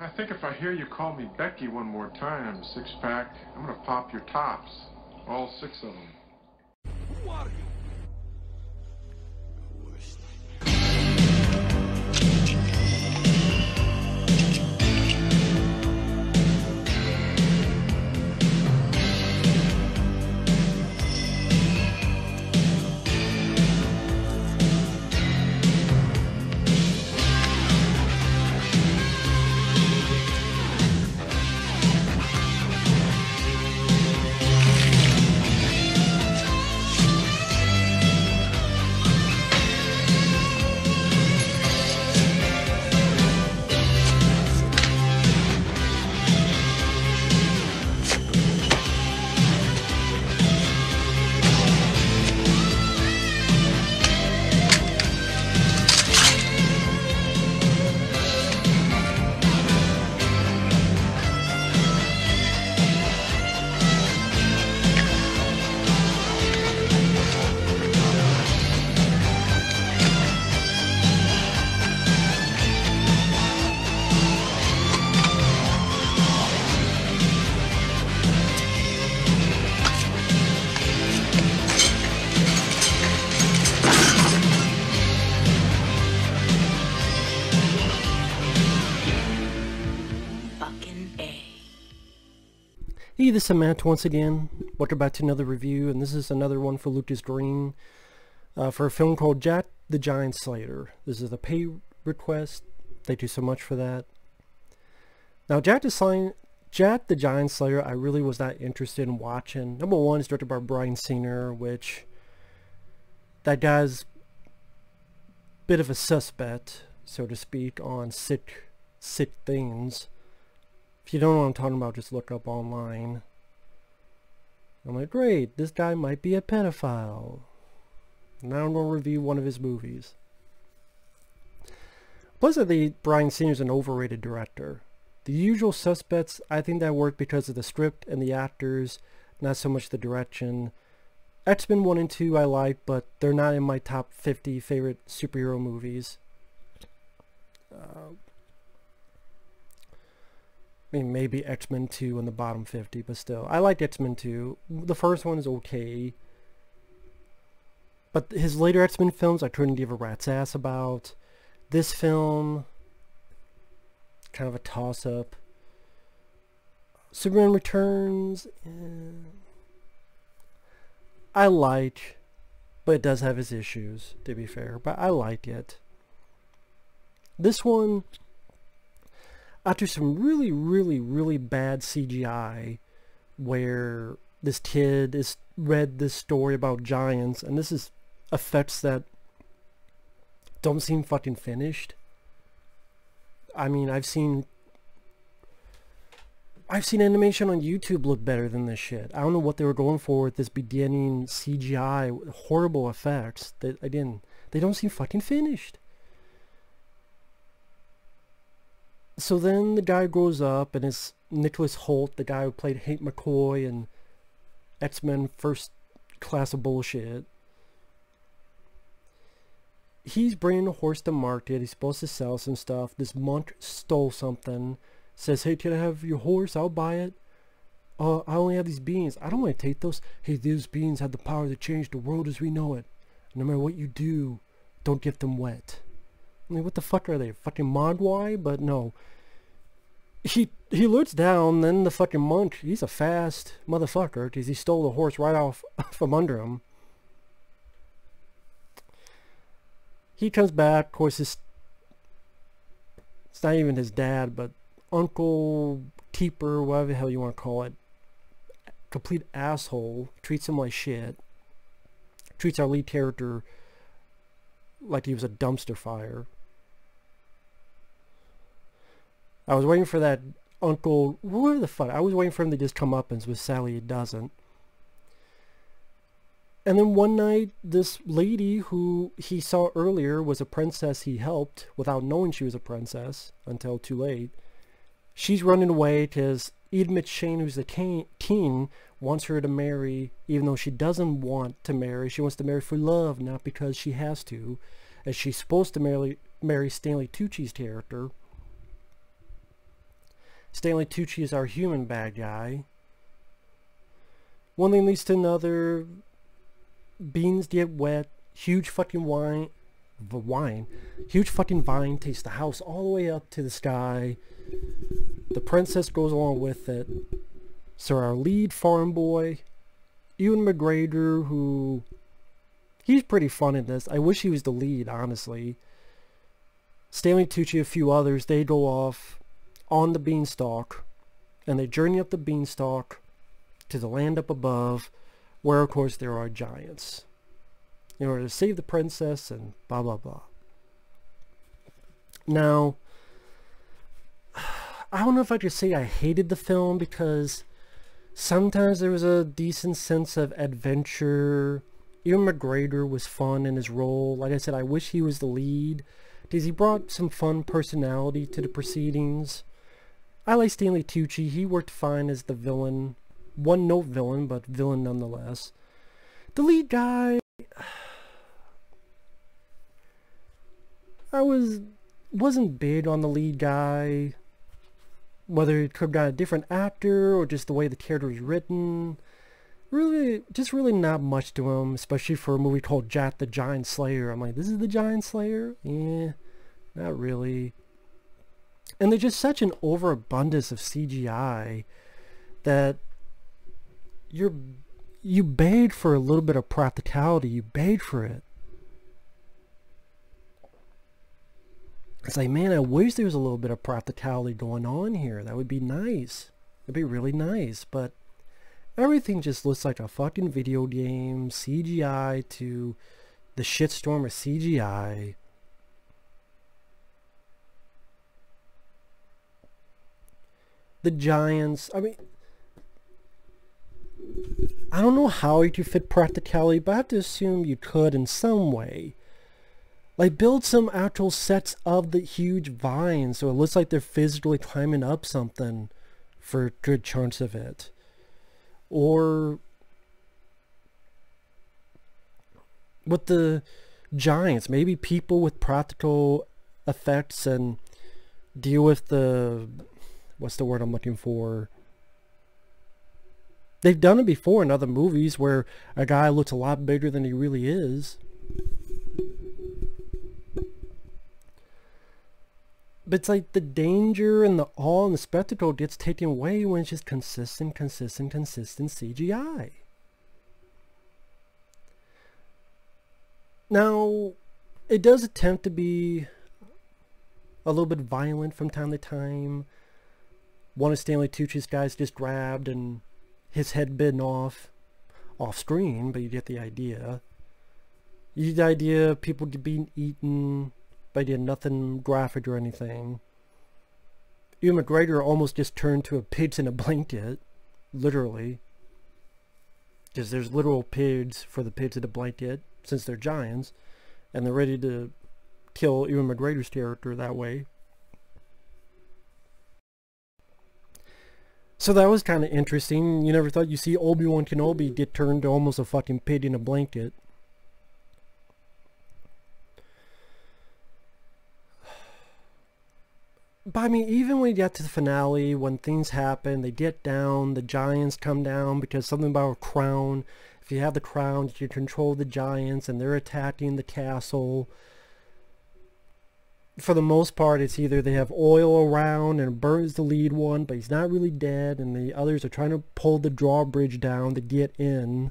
I think if I hear you call me Becky one more time, six pack, I'm gonna pop your tops. All six of them. Hey, this is Matt once again. Welcome back to another review, and this is another one for Lucas Green uh, for a film called Jack the Giant Slayer. This is a pay request. Thank you so much for that. Now, Jack the, Jack the Giant Slayer, I really was not interested in watching. Number one is directed by Bryan Singer, which that guy's bit of a suspect, so to speak, on sick, sick things. If you don't know what I'm talking about, just look up online. I'm like, great, this guy might be a pedophile. Now I'm going to review one of his movies. Think Bryan Singer's an overrated director. The usual suspects, I think that worked because of the script and the actors, not so much the direction. X-Men 1 and 2 I like, but they're not in my top 50 favorite superhero movies. Uh, I mean, maybe X-Men 2 in the bottom 50, but still. I like X-Men 2. The first one is okay. But his later X-Men films, I couldn't give a rat's ass about. This film, kind of a toss-up. Superman Returns, eh, I like, but it does have its issues, to be fair. But I like it. This one, after some really, really, really bad CGI, where this kid is read this story about giants, and this is effects that don't seem fucking finished. I mean, I've seen I've seen animation on YouTube look better than this shit. I don't know what they were going for with this beginning CGI horrible effects. That again, they don't seem fucking finished. So then the guy grows up and it's Nicholas Hoult, the guy who played Hank McCoy and X-Men First Class of Bullshit. He's bringing a horse to market. He's supposed to sell some stuff. This monk stole something. Says, hey, can I have your horse? I'll buy it. Uh, I only have these beans. I don't want to take those. Hey, these beans have the power to change the world as we know it. No matter what you do, don't get them wet. I mean, what the fuck are they? Fucking Mogwai? But no. He he looks down, then the fucking monk, he's a fast motherfucker because he stole the horse right off from under him. He comes back, of course, his, it's not even his dad, but Uncle Keeper, whatever the hell you want to call it, complete asshole, treats him like shit, treats our lead character like he was a dumpster fire. I was waiting for that uncle, where the fuck, I was waiting for him to just come up and with Sally it doesn't. And then one night, this lady who he saw earlier was a princess he helped without knowing she was a princess until too late. She's running away because Ian McShane, who's the teen, wants her to marry, even though she doesn't want to marry. She wants to marry for love, not because she has to. As she's supposed to marry, marry Stanley Tucci's character. Stanley Tucci is our human bad guy. One thing leads to another. Beans get wet. Huge fucking wine. The wine. Huge fucking vine takes the house all the way up to the sky. The princess goes along with it. So our lead farm boy, Ewan McGregor, who he's pretty fun in this. I wish he was the lead, honestly. Stanley Tucci, a few others, they go off on the beanstalk, and they journey up the beanstalk to the land up above, where of course there are giants, in order to save the princess and blah blah blah. Now, I don't know if I could say I hated the film because sometimes there was a decent sense of adventure. Ewan McGregor was fun in his role. Like I said, I wish he was the lead because he brought some fun personality to the proceedings. I like Stanley Tucci. He worked fine as the villain. One note villain, but villain nonetheless. The lead guy... I was... wasn't big on the lead guy. Whether it could have got a different actor or just the way the character was written. Really, just really not much to him, especially for a movie called Jack the Giant Slayer. I'm like, this is the Giant Slayer? Yeah, not really. And there's just such an overabundance of CGI that you're you begged for a little bit of practicality. You begged for it. It's like, man, I wish there was a little bit of practicality going on here. That would be nice. It'd be really nice. But everything just looks like a fucking video game. CGI to the shitstorm of CGI. The Giants. I mean, I don't know how you could fit practicality, but I have to assume you could in some way. Like build some actual sets of the huge vines so it looks like they're physically climbing up something for good chunks of it. Or with the giants, maybe people with practical effects and deal with the what's the word I'm looking for? They've done it before in other movies where a guy looks a lot bigger than he really is. But it's like the danger and the awe and the spectacle gets taken away when it's just consistent, consistent, consistent CGI. Now, it does attempt to be a little bit violent from time to time one of Stanley Tucci's guys just grabbed and his head bitten off off screen, but you get the idea. You get the idea of people being eaten, but did nothing graphic or anything. Ewan McGregor almost just turned to a pigs in a blanket, literally. Because there's literal pigs for the pigs in a blanket, since they're giants, and they're ready to kill Ewan McGregor's character that way. So that was kind of interesting. You never thought you'd see Obi-Wan Kenobi get turned to almost a fucking pig in a blanket. But I mean, even when you get to the finale, when things happen, they get down, the giants come down because something about a crown. If you have the crown, you can control the giants and they're attacking the castle for the most part, it's either they have oil around and burns the lead one, but he's not really dead, and the others are trying to pull the drawbridge down to get in.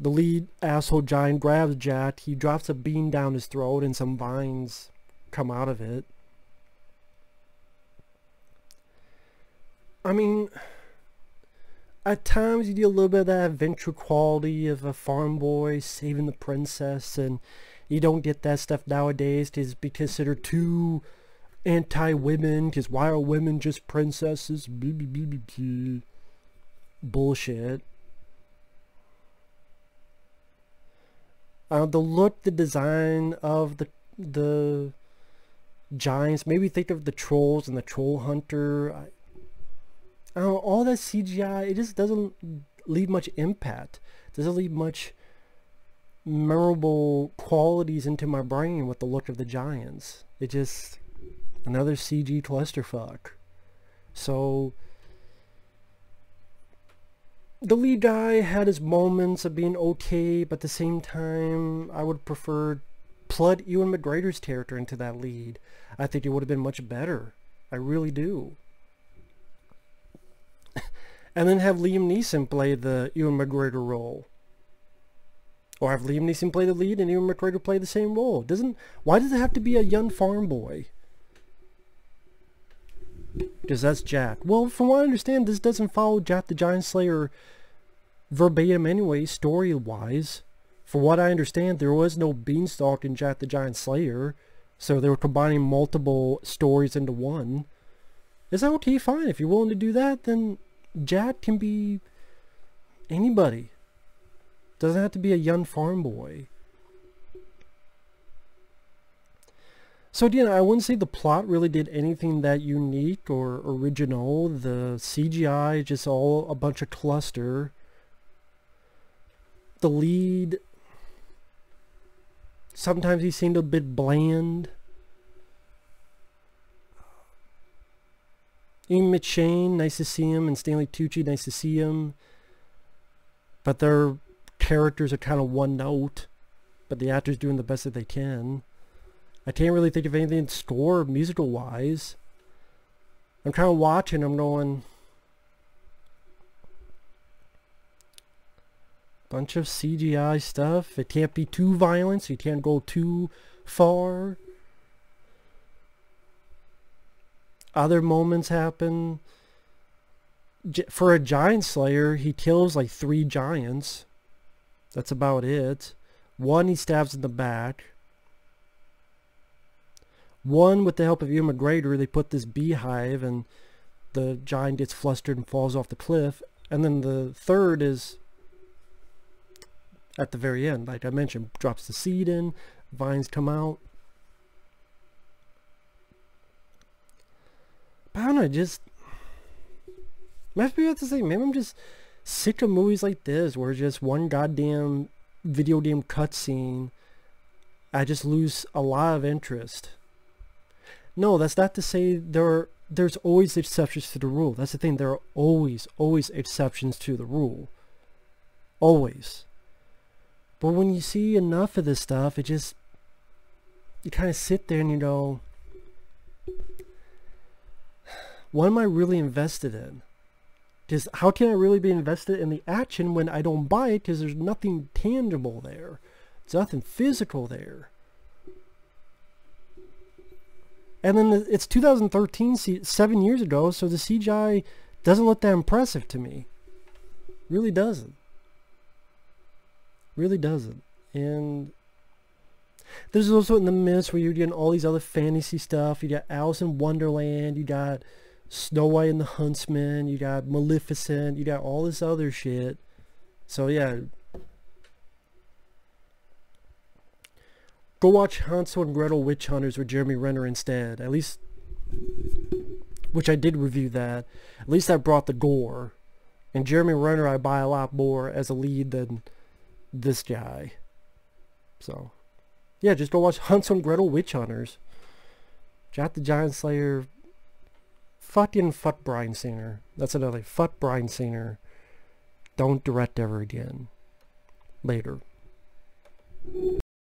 The lead asshole giant grabs Jack. He drops a bean down his throat, and some vines come out of it. I mean, at times you get a little bit of that adventure quality of a farm boy saving the princess and you don't get that stuff nowadays because be considered too anti-women because why are women just princesses? Bullshit. Uh, the look the design of the the giants maybe think of the trolls and the troll hunter. I, I know, all that CGI it just doesn't leave much impact. Doesn't leave much memorable qualities into my brain with the look of the Giants. It just, Another CG clusterfuck. So the lead guy had his moments of being okay, but at the same time, I would prefer plug Ewan McGregor's character into that lead. I think it would have been much better. I really do. and then have Liam Neeson play the Ewan McGregor role. Or have Liam Neeson play the lead and Ewan McGregor play the same role. Doesn't why does it have to be a young farm boy? Because that's Jack. Well, from what I understand, this doesn't follow Jack the Giant Slayer verbatim anyway, story-wise. For what I understand, there was no Beanstalk in Jack the Giant Slayer, so they were combining multiple stories into one. Is that okay? Fine. If you're willing to do that, then Jack can be anybody. Doesn't have to be a young farm boy. So again, I wouldn't say the plot really did anything that unique or original. The CGI just all a bunch of cluster. The lead, sometimes he seemed a bit bland. Ian McShane, nice to see him, and Stanley Tucci, nice to see him. But their characters are kind of one note, but the actors doing the best that they can. I can't really think of anything in score musical wise. I'm kind of watching, I'm going bunch of CGI stuff. It can't be too violent, you can't go too far. Other moments happen. For a giant slayer, he kills like three giants. That's about it. One he stabs in the back. One, with the help of Ewan McGregor, they put this beehive and the giant gets flustered and falls off the cliff. And then the third is at the very end, like I mentioned, drops the seed in, vines come out. But I don't know, just must be have to say, maybe I'm just sick of movies like this where just one goddamn video game cutscene I just lose a lot of interest. No, that's not to say there are, there's always exceptions to the rule. That's the thing. There are always, always exceptions to the rule. Always. But when you see enough of this stuff, it just, you kind of sit there and you go, what am I really invested in? Because how can I really be invested in the action when I don't buy it because there's nothing tangible there. There's nothing physical there. And then it's 2013, seven years ago, so the CGI doesn't look that impressive to me. Really doesn't. Really doesn't. And there's also in the midst where you're getting all these other fantasy stuff. You got Alice in Wonderland. You got Snow White and the Huntsman. You got Maleficent. You got all this other shit. So yeah, Go watch Hansel and Gretel Witch Hunters with Jeremy Renner instead. At least, which I did review that. At least that brought the gore. And Jeremy Renner I buy a lot more as a lead than this guy. So, yeah, just go watch Hansel and Gretel Witch Hunters. Jack the Giant Slayer. Fucking fuck Bryan Singer. That's another. Fuck Bryan Singer. Don't direct ever again. Later.